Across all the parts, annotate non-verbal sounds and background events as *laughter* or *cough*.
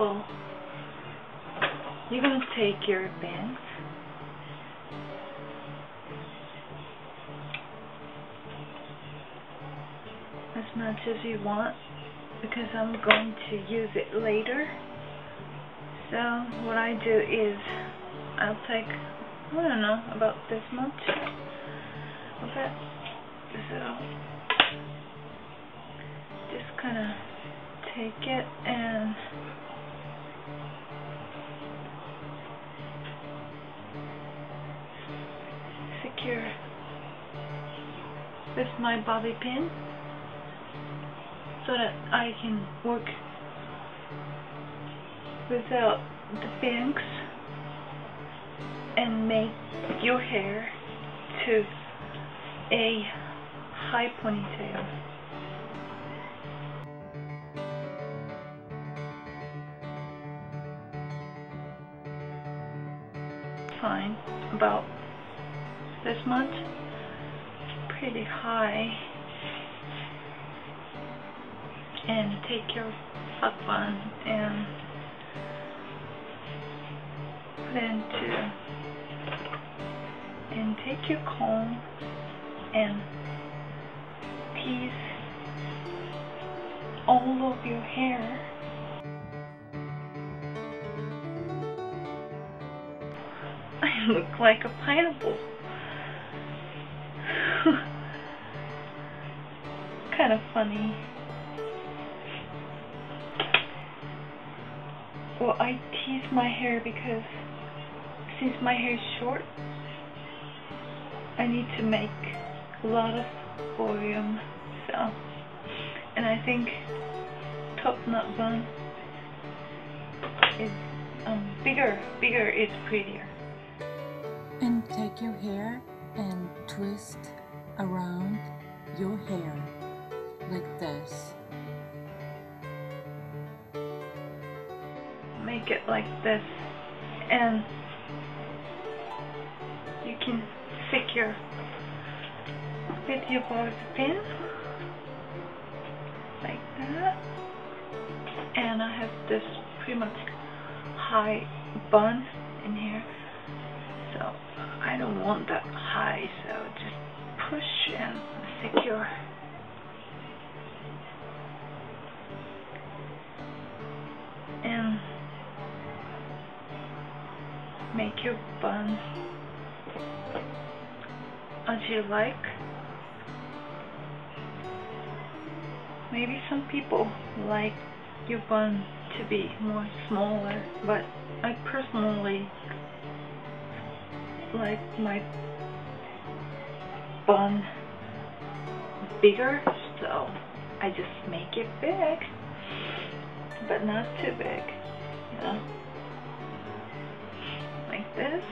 all, you're gonna take your bangs as much as you want because I'm going to use it later. So what I do is I'll take, I don't know, about this much of it. So just kind of take it and secure with my bobby pin so that I can work without the bangs and make your hair to a high ponytail. Fine, about this much, pretty high. And take your sock bun and put into and take your comb and tease all of your hair *laughs* look like a pineapple *laughs* kind of funny Well, I tease my hair because since my hair is short, I need to make a lot of volume. So, and I think top knot bun is um, bigger. Bigger is prettier. Take your hair and twist around your hair like this. make it like this and you can secure with your bobby pin like that and I have this pretty much high bun want that high so just push and secure and make your bun as you like. Maybe some people like your bun to be more smaller, but I personally like my bun bigger, so I just make it big, but not too big, you know like this.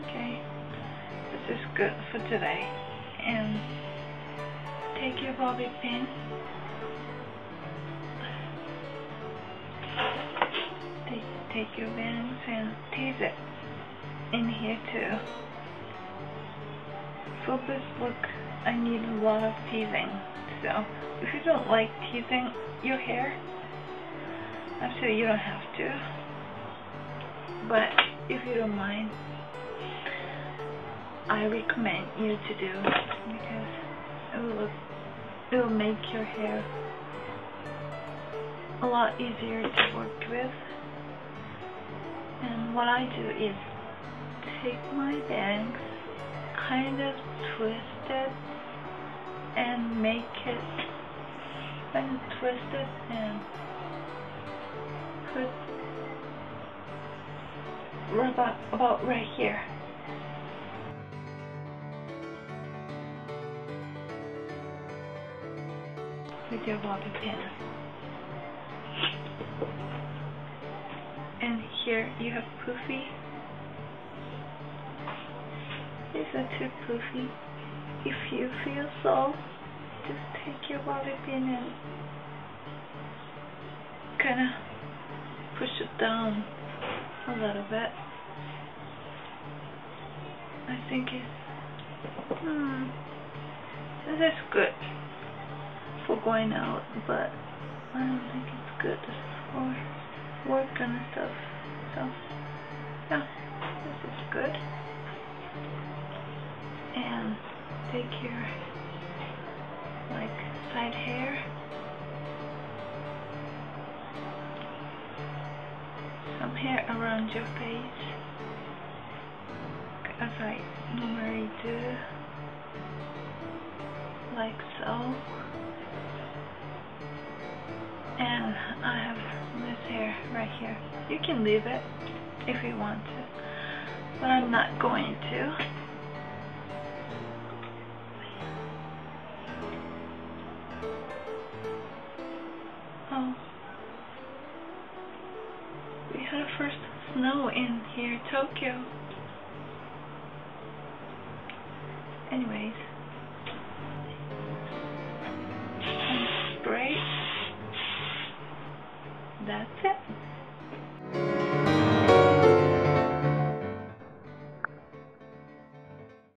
Okay, this is good for today. And take your bobby pin. Take, take your bangs and tease it in here too. For this look, I need a lot of teasing. So, if you don't like teasing your hair, actually you don't have to but if you don't mind I recommend you to do because it will look it will make your hair a lot easier to work with and what I do is take my bangs kind of twist it and make it and twist it and put about, about right here. With your bobby pin. And here you have poofy. Are too poofy. If you feel so, just take your bobby pin and kind of push it down a little bit. I think it's, hmm, this is good for going out, but I don't think it's good for work and stuff. So yeah, this is good. And take your like side hair. Some hair around your face as I normally do. Like so. And I have this hair right here. You can leave it if you want to but I'm not going to a first snow in here Tokyo. Anyways